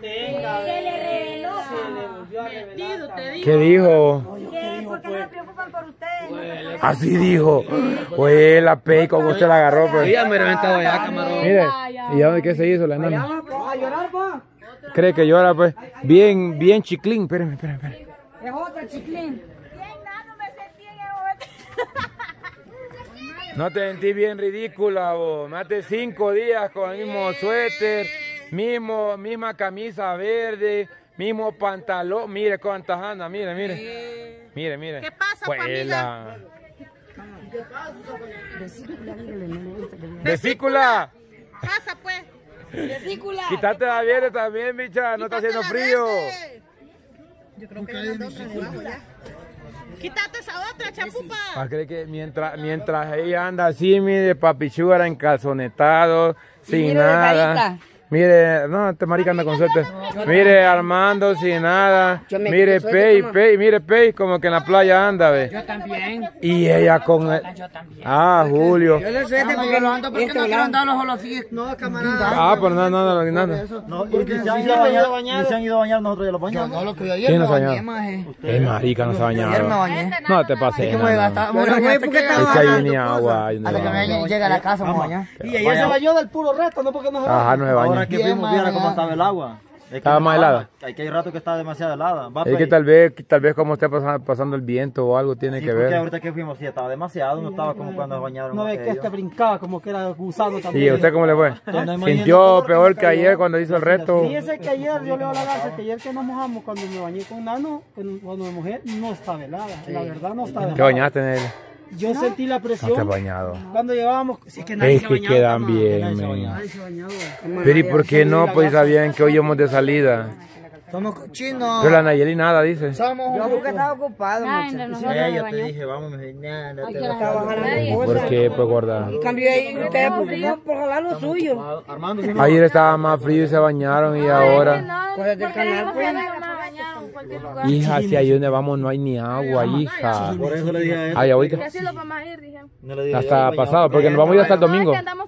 Se le reveló. ¿Qué dijo? ¿Qué? ¿Por qué no se preocupan por ustedes? Así dijo. Oye, la pey, como usted la agarró, pues. Ya me he reventado ya, camarón. Mire, ¿y ya dónde qué se hizo la enana? A llorar, pa. Cree que llora, pues. Bien, bien chiclín. Espérame, espérame, espérame. Es otra chiclín. Bien, nano, me sentí en el No te sentí bien ridícula, vos. Más de cinco días con el mismo suéter, mismo, misma camisa verde, mismo pantalón. Mire cuántas anda, mire, mire. Mire, mire. ¿Qué pasa, Pues familia? la- Vesícula. Pasa pues. Quítate la verde también, bicha. No está haciendo frío. verde. Yo creo que ya. Quítate esa otra, chapupa. Cree que mientras, mientras ella anda así, mire, papichuga encalzonetado, sin mire, nada. Mire, no, este marica anda con suerte. Mire, Armando sin nada. Mire, Pei. Pei, mire, Pei, como que en la playa anda, ve. Yo también. Y ella con el... Ah, Julio. Yo le suerte porque lo ando porque no quiero andar los holofies. No, camarada. Ah, pero no, no, no, no, no. Y se han ido a bañar, se han ido a bañar, nosotros ya los bañamos. No, lo que ¿Quién ayer me no se bañé, bañó? Es marica, no se ha bañado. No te pases. Que a Es que ni cosas. agua. Hasta que hay llegue a la casa, me bañar. Y ella se bañó del puro resto, no porque no se Ajá, no se Ahora que Bien, fuimos, viera cómo estaba el agua. Es Estaba más helada. Hay que hay rato que está demasiado helada. Va, Es que pues. tal vez, tal vez como esté pasando, pasando el viento o algo tiene Sí, que porque ver. ahorita que fuimos, sí, estaba demasiado, no estaba como cuando bañaron. No ve que este brincaba como que era gusano ¿Y también. a usted cómo le fue? ¿Sintió peor que ayer cuando hizo el reto? Fíjese que ayer, yo le voy a la gracia, que ayer que nos mojamos cuando me bañé con Nano, cuando me mojé, no estaba helada. La verdad no estaba helada. ¿Te bañaste en él? Yo sentí la No te has presión bañado. cuando llevábamos. Si es que nadie Es se que bañaba, quedan bien. Pero ¿y por qué no? Pues sabían que hoy íbamos de salida. Somos cochinos. Pero la Nayeli nada dice. Somos Yo porque estaba ocupado, entre nosotros Eh, me yo te dije, vamos, me nah, no te vas la- a Nadie. ¿Por qué, pues gorda? Y cambió ahí ustedes porque por jalar lo suyo. Armando, Ayer estaba más frío y se bañaron y ahora... Cosas del canal, pues. Cualquier lugar. Hija, si ahí donde vamos no hay ni agua, hija. Por eso le dije a él. Ay, ahorita. así lo vamos a ir, dije. No le dije, Hasta pasado, porque nos vamos a ir hasta el domingo. andamos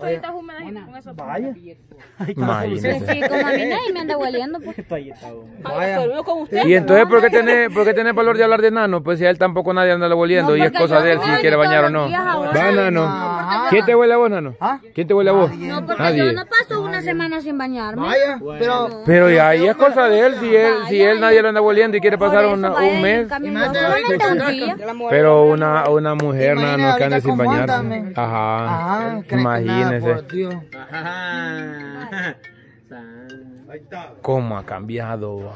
con. Vaya. Imagínese. Sí, como a mí nadie me anda hueliendo, pues. Y entonces, ¿por qué tenés, por qué tenés valor de hablar de Nano? Pues si a él tampoco nadie anda volviendo y es cosa de él si quiere bañar o no. Va, Nano. ¿Quién te huele a vos, Nano? ¿Quién te huele a vos? No, porque Nadie. yo no paso una semana sin bañarme. Vaya. Pero. Pero y ahí es cosa de él, si él, si él nadie lo anda volviendo y quiere pasar una- vaya un mes. Pero una, una mujer Nano que anda sin ándame. Ajá. Ajá. nada, Imagínese. Por Dios. ¿Cómo ha cambiado?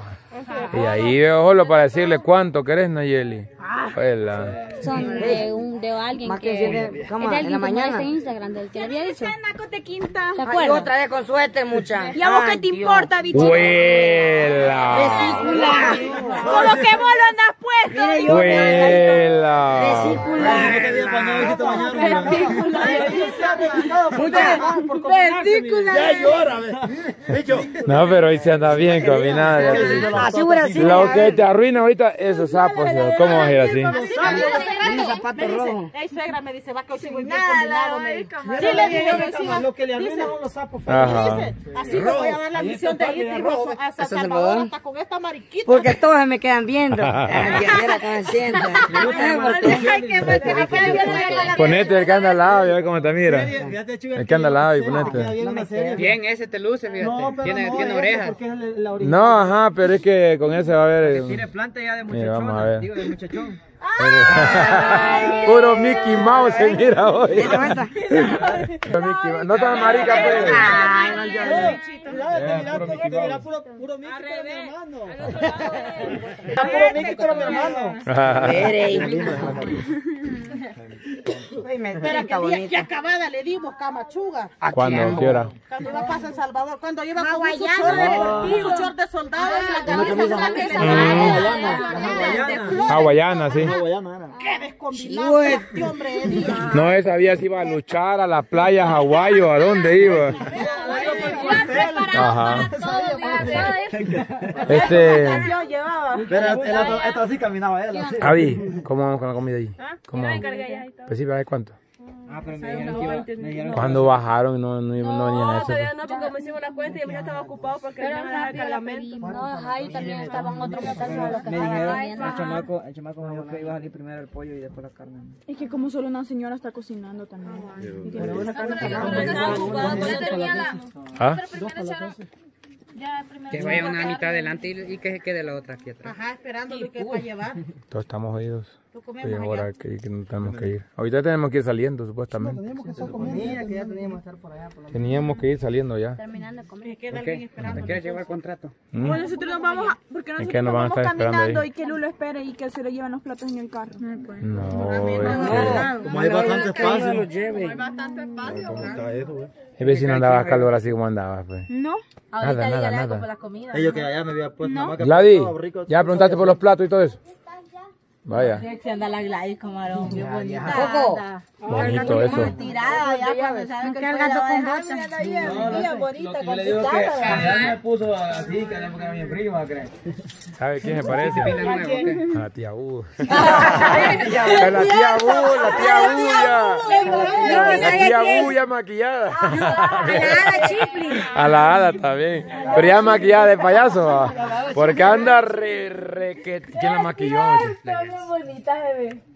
Y ahí solo para decirle cuánto querés, Nayeli. Hola. Son de, un, de alguien Más que... que de En alguien la como mañana. este Instagram del que había dicho. de quinta. ¿Te Ay, acuerdas? otra vez con suerte, mucha. ¿Y a vos qué Ay, te Dios. importa, bicho? ¡Huela! Con lo que vos lo andas puesto. Mire, yo. ¡Huela! Vesícula. ¿Qué te? Mucha vesícula. Ya llora. Bicho. No, pero ahí se anda bien combinada. Así que te arruina ahorita, esos sapos, ¿cómo ir así? Un zapato rojo. Ey, suegra me dice, va que hoy sigo bien combinado, me. Sí, Sí, le dije. Lo que le arruina son los sapos. Dice, así me voy a dar la misión de ir y rojo a San Salvador hasta con esta mariquita. Porque todos se me quedan viendo. Ponete el que anda al lado y ve cómo te mira. El que anda al lado y ponete. Bien, ese te luce, fíjate. tiene orejas. No, ajá, pero es que con ese va a haber. Tiene planta ya de Mira, vamos a muchachón. ver. Digo, de muchachón. Puro Mickey Mouse se mira hoy. Puro Mickey Mouse. No tan marica, pues. Puro, puro Mickey, pero mi hermano. Puro Mickey, pero mi hermano. Ay, Espera, que día que bonita. acabada le dimos camachuga. ¿Cuándo? ¿Qué hora? Cuando iba para San Salvador, cuando iba con Hawaiana. short de, su short de soldado y la camisa blanca y la Hawaiana, sí. ¡Qué descombinado este hombre! Eddie! No, esa vía se iba a luchar a la playa Hawái o a dónde iba. Ajá. Este. Pero el otro, esto así caminaba él, así. Avi, ¿cómo vamos con la comida ahí? ¿Cómo? Pues sí, ¿sabes cuánto? Ah, pero me dijeron que iba, me dijeron Cuando bajaron no, no, no venían eso. Todavía no, porque me hicimos la cuenta y yo ya estaba ocupado porque Pero iban a dejar rápido la cargamento. No, ahí también estaban otros muchachos a los que Me estaban dijeron, el chamaco, el chamaco me dijo que iba a salir primero el pollo y después la carne. Es que como solo una señora está cocinando también. Y tiene que- ¿Ah? Que vaya una mitad adelante y, y que se quede la otra aquí atrás. Ajá, esperando lo que es para llevar. Todos estamos oídos. Lo ahora que, que no tenemos que ir. Ahorita tenemos que ir saliendo, supuestamente. Mira que ya teníamos que estar por allá. Por la... Teníamos que ir saliendo ya. Terminando de comer. ¿Qué? ¿Me quieres llevar contrato? ¿Mm? Bueno, nosotros nos vamos a, porque nosotros qué nos vamos caminando ahí? y que Lulo espere y que se le lleven los platos en el carro. No, es Como hay bastante espacio. lo lleve. ¿Cómo está eso, güey? que... El vecino andaba calor así como andaba, pues. No. Nada, nada, nada. Ellos que allá me había puesto Gladys. ¿ya preguntaste por los platos y todo eso? Vaya, Se anda la Gladys, camarón, bien bonita. bonito eso. Tirada ya cuando saben que el gato con bolsa. Me puso así, que porque a mi prima, ¿crees? ¿Sabe quién se parece? A la tía U. A la tía U, la tía La tía Uya maquillada. A la hada también. Pero ya maquillada de payaso. Porque anda re, re que... ¿Quién la maquilló?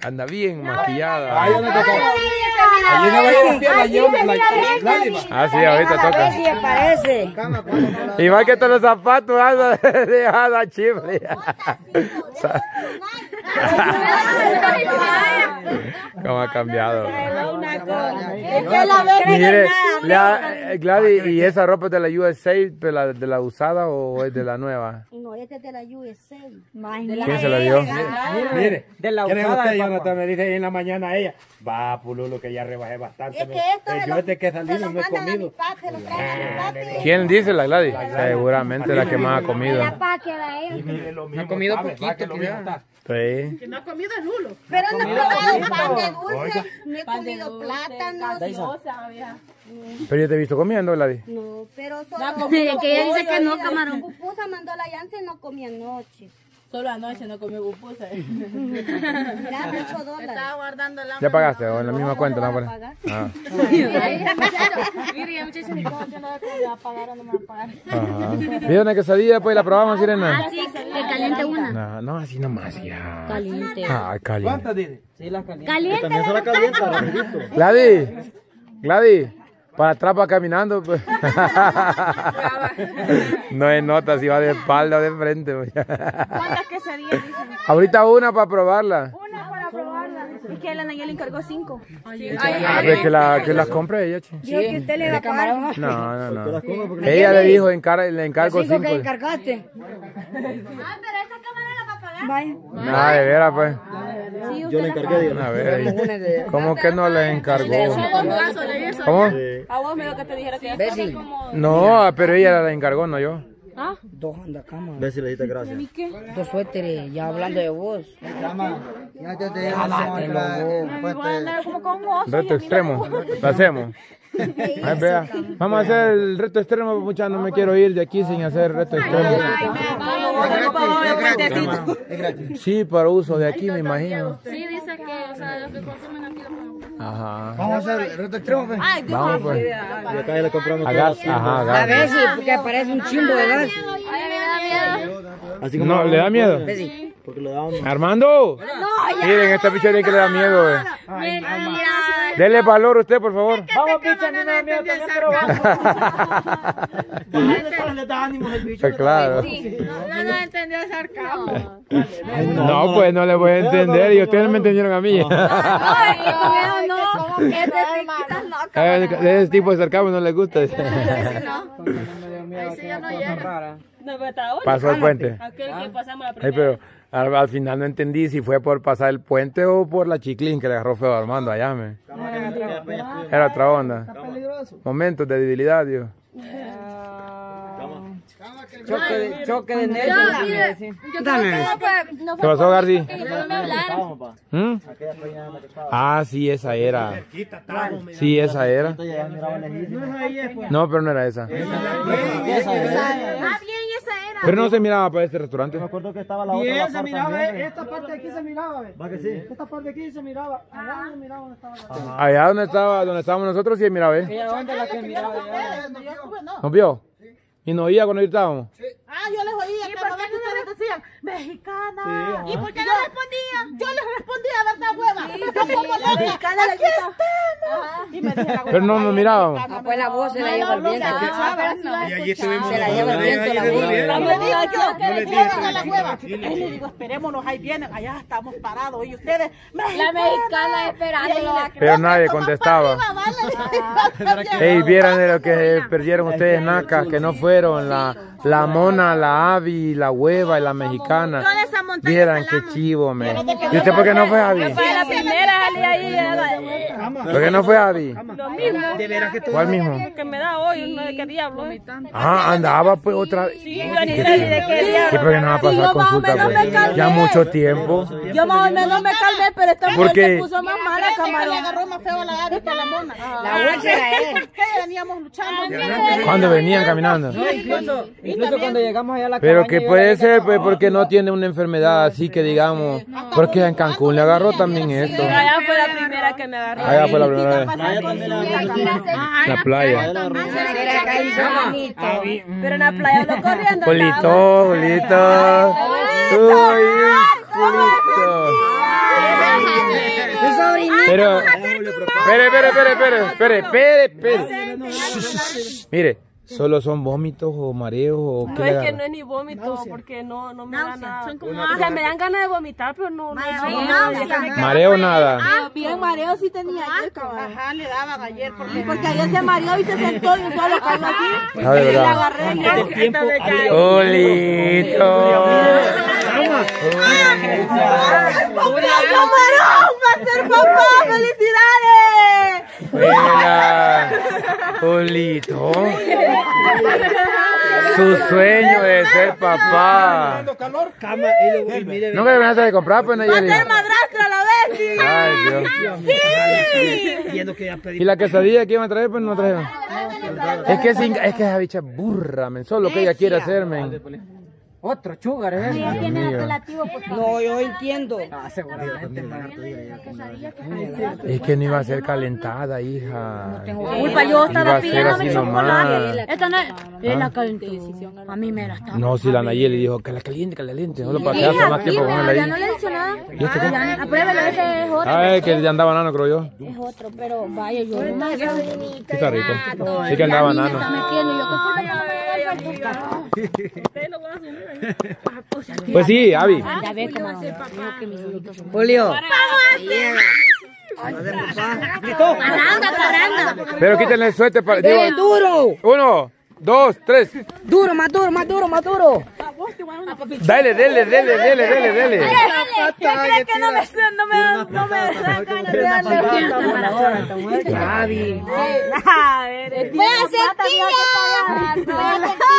Anda bien maquillada. A la Ah, sí, ahorita toca. Igual que todos los zapatos, anda de hada chifle. ¿Cómo ha cambiado? Es que la Mire, la, eh, Gladys, ¿y esa ropa es de la USA, de la, de la usada o es de la nueva? No, este es de la USA. ¿Quién se la dio? Mire, De la ¿quién es usada usted, Jonathan? Me dice en la mañana ella. Va, Pululo, que ya rebajé bastante. Es que esto Eh, yo desde que salí no he comido. ¿Quién dice la Gladys? Seguramente la que más ha comido. Mismo Ha comido poquito. Sí. Que no ha comido es nulo. Pero no he probado pan de dulce, no he comido plátanos. Gaseosa, vieja. Pero yo te he visto comiendo, Gladys. No, pero solo Es que ella dice que no, La camarón. pupusa mandó la Yance y no comí anoche. Solo anoche no comió pupusa. Mira, 8 dólares. Estaba guardando la ¿Ya pagaste o en la misma cuenta? No, voy. Ah. Mire, ya muchachos, ni cómo que no va a pagar o no me va a pagar. ¿Vieron una quesadilla? Pues la probamos, Sirena. Así que caliente una. No, no, así nomás ya. Caliente. Ay, caliente. ¿Cuántas dice? Sí, las calientes. Caliente. También se la calienta, rapidito. Gladys, Gladys, para atrás va caminando. Pues. No es nota si va de espalda o de frente. pues. ¿Cuántas quesadillas dicen? Ahorita una para probarla. Una para probarla. Es que la Nayeli encargó cinco. A ver, que, la, que las compre ella. che. Dijo que usted le va a pagar. No, no, no. Ella le dijo, encar- le encargo cinco. que encargaste. Vaya. Nada, de veras, pues. Yo le encargué, digo. A ver, ahí. ¿cómo que no le encargó? ¿Cómo? A vos me lo que te dijera que como... No, pero ella la encargó, no yo. Dos andacama, Ve si le dijiste gracias. dos suéteres, ya hablando de vos. Ya te te Cállatelo vos. Me voy a andar como con oso. Reto extremo. Lo hacemos. Ay, vea. Vamos a hacer el reto extremo, muchachos. No me quiero ir de aquí sin hacer el reto extremo. Sí, para uso de aquí, me imagino. Sí, dice que, o sea, los que consumen aquí Ajá. Vamos a hacer el reto extremo, pues. Vamos, pues. Y acá ya le compramos A gas, ajá, A gas. ver si, porque parece un chimbo de gas. Así como No, ¿le da miedo? Porque le daban Armando. Miren, esta picha que le da miedo. eh. Dele valor usted, por favor. Vamos, picha, no me da miedo también, pero vamos. le da ánimo el bicho. Claro. No, no entendió el sarcasmo. No, pues no le voy a entender y ustedes no me entendieron a mí. Eh, De ese tipo de sarcasmo no les gusta. Ahí sí ya no llega. No. Pasó el puente. Aquel que pasamos la primera. Al, al final no entendí si fue por pasar el puente o por la chiclín que le agarró feo a Armando allá. Me. Era otra onda. Momentos de debilidad, Dios. Choque de, choque de nervios. me decía. Yo creo que no fue, no ¿Qué pasó, Gardi? no. ¿Mm? Ah, sí, esa era. Sí, esa era. No, pero no era esa. Bien, esa era. Pero no se miraba para este restaurante. Me acuerdo que estaba la otra. Bien, se miraba, también, eh, ¿ve? esta parte de aquí se miraba, ve. ¿Va que sí? Esta parte de aquí se miraba. Allá no miraba donde estaba la Allá donde estaba, donde estábamos nosotros, sí, mira, ve. Ella dónde la que miraba. Donde. ¿Nos vio? ¿Y nos oía cuando estábamos? Ah, yo les oía que cada vez que ustedes decían, mexicana. Sí, ¿Y por qué no respondían? Yo les respondía, ¿verdad, hueva? yo como loca, aquí estamos. Y me dije la Pero no nos mirábamos. Ah, pues la voz se la lleva el viento. Y allí estuvimos Se la lleva el viento la voz. Y le digo yo, que le llevan a la hueva. Y le digo, esperémonos, ahí vienen, allá estamos parados. Y ustedes, La mexicana esperándolo. Pero nadie contestaba. Ey, vieran de lo que perdieron ustedes, nacas, que no fueron la, la mona, la avi, la hueva y la mexicana. Vieran qué chivo, me. ¿Y usted por qué no fue Avi? ¿Por qué no fue Avi? Lo mismo. ¿Cuál mismo? Que me da hoy, no de qué diablo. Ah, andaba pues otra vez. Sí, yo ni sé ni de qué ¿Y diablo. por qué no va a pasar consulta? Pues? Ya mucho tiempo. Yo más o menos me calmé, pero esta ¿Por qué? puso más mala, Le camarón. agarró más feo a la Gaby que a la mona. La bolsa era él. Veníamos luchando. ¿Cuándo venían caminando? Incluso, incluso cuando llegamos allá a la Pero que puede ser pues porque no tiene una enfermedad así que digamos, porque en Cancún le agarró también eso. Allá fue la primera que me agarró. Allá fue la primera vez. También la playa. Bonito. Pero en la playa lo corriendo. Julito, Julito. Uy, Julito. Pero, espere, espere, espere, espere, espere, espere, espere. Mire, ¿solo son vómitos o mareos o No qué le es que no es ni vómito, porque no, no me da nada. O sea, me dan ganas de vomitar, pero no. no Mareo nada. Bien mareo sí tenía ayer, cabrón. Ajá, le daban ayer porque ayer se mareó y se sentó y solo cayó así. Ah, Y le agarré y Este tiempo había- Julito. ¡Camarón! ¡Va a ser papá! ¡Felicidades! Mira, Julito. Su sueño de ser papá. Cama, y mire, ¿No que me de comprar, pues, Nayeli? ¡Madrastra a la vez! sí. Ay, Dios. ¿Y la quesadilla que iban a traer? Pues no trajeron. Es que, sin- es que esa bicha es burra, men. Solo lo que ella quiere hacer, men. Otro chugar, ¿eh? Dios mío. No, yo entiendo. Es que no iba a ser calentada, hija. Culpa, yo estaba pidiéndome así chocolate. Esta no es la calentó. A mí me la está. No, si la Nayeli dijo que la caliente, que la caliente. Solo para quedarse más tiempo con él Ya no le he dicho nada. Apruébelo, ese es otro. Ay, que ya andaba nano, creo yo. Es otro, pero vaya, yo. Sí, está rico. Sí que andaba nano. Está metiendo. Yo, ¿qué culpa yo no me doy para Pues sí, Avi. Ya cómo que mis. Julio. Pero quítenle el suéter para... ¡Eh, digo, duro! uno, dos, tres. Duro, más duro, más duro, más duro. Dale, dele, dele, dele, dele, dele. ¿Qué crees que no me no me dan no me? Gaby. Voy a hacer tía. Voy a hacer tía.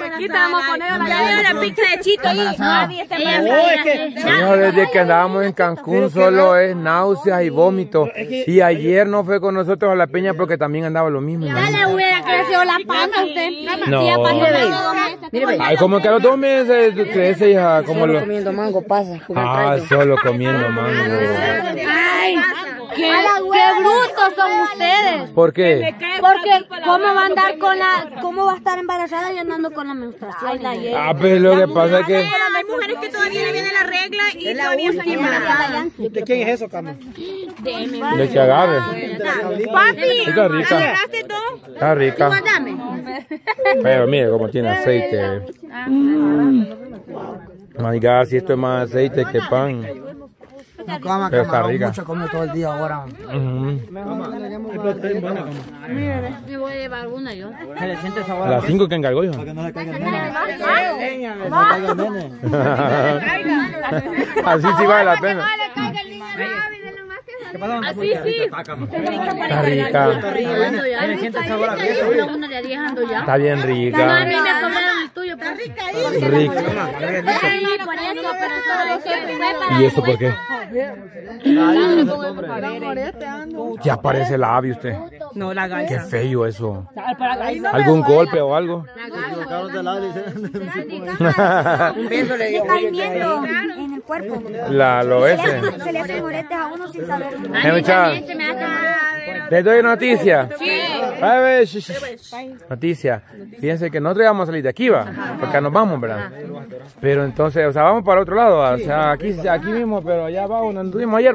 Aquí te vamos a poner una pizza de chito ahí. Nadie está desde que andábamos en Cancún solo es náuseas y vómitos. Y ayer no fue con nosotros a la peña porque también andaba lo mismo. Ya le hubiera crecido la panza a usted. No. Ay, como que a los dos meses crece, hija, como lo... comiendo mango pasa. Ah, solo comiendo mango. Ay, qué, qué brutos son ustedes. ¿Por qué? Porque cómo va a andar con la, cómo va a estar embarazada y andando con la menstruación. Ah, pues lo que pasa es que... hay mujeres que todavía le viene la regla y todavía están embarazadas. ¿De quién es eso, Cama? De que agarre. Papi, Está rica. Está rica. Pero mire cómo tiene aceite. My God, si esto es más aceite que pan. Cama, Pero está cama, rica. mucho come todo el día ahora. Me voy a llevar una yo. Se le siente el sabor A las 5 que encargó, hijo. que no le caiga el nene. Que no le caiga el nene. Así sí vale la pena. Así sí. Está rica. Se le siente el sabor a queso. Uno de 10 ando ya. Está bien A mí rica. me cobraron el tuyo. Está rica ahí. ¿Y eso por qué? Ya parece la ave usted. No, la Qué feo eso. ¿Algún golpe o algo? Un beso le dio. Decaimiento en el cuerpo. La, lo Se ese. le hacen- se le hacen moretes a uno sin saber. Eh, muchacha, Les doy noticia. A ver, sh- sh- Noticia. Fíjense que nosotros íbamos a salir de aquí, va. Porque nos vamos, ¿verdad? Pero entonces, o sea, vamos para el otro lado. O sea, aquí, aquí mismo, pero allá abajo, donde estuvimos ayer.